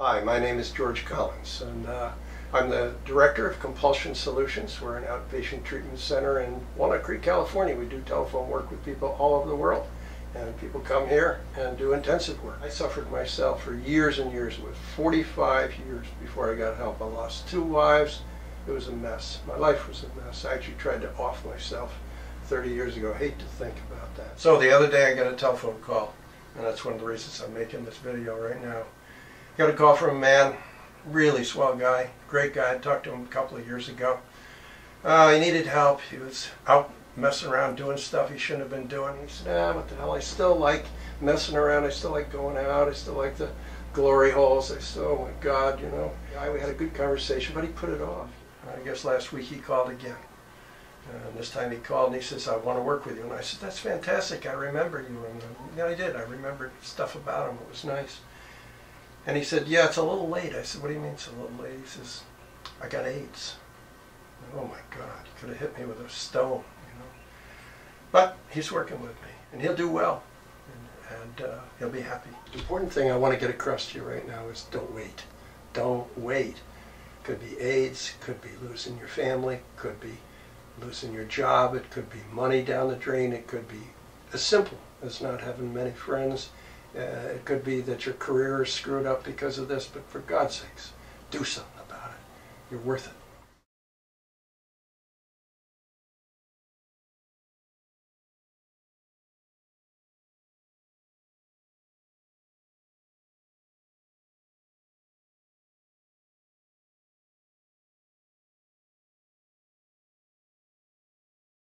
Hi, my name is George Collins, and uh, I'm the Director of Compulsion Solutions. We're an outpatient treatment center in Walnut Creek, California. We do telephone work with people all over the world, and people come here and do intensive work. I suffered myself for years and years. It was 45 years before I got help. I lost two wives. It was a mess. My life was a mess. I actually tried to off myself 30 years ago. I hate to think about that. So the other day I got a telephone call, and that's one of the reasons I'm making this video right now. Got a call from a man, really swell guy, great guy. I talked to him a couple of years ago. Uh, he needed help. He was out messing around doing stuff he shouldn't have been doing. He said, ah, what the hell, I still like messing around. I still like going out. I still like the glory holes. I still, oh my God, you know. I, we had a good conversation, but he put it off. I guess last week he called again. And this time he called and he says, I want to work with you. And I said, that's fantastic. I remember you. And uh, yeah, I did. I remembered stuff about him. It was nice. And he said, yeah, it's a little late. I said, what do you mean it's a little late? He says, I got AIDS. Oh my God, he could have hit me with a stone, you know. But he's working with me, and he'll do well, and, and uh, he'll be happy. The important thing I want to get across to you right now is don't wait. Don't wait. Could be AIDS, could be losing your family, could be losing your job, it could be money down the drain, it could be as simple as not having many friends. Uh, it could be that your career is screwed up because of this, but for God's sakes, do something about it. You're worth it.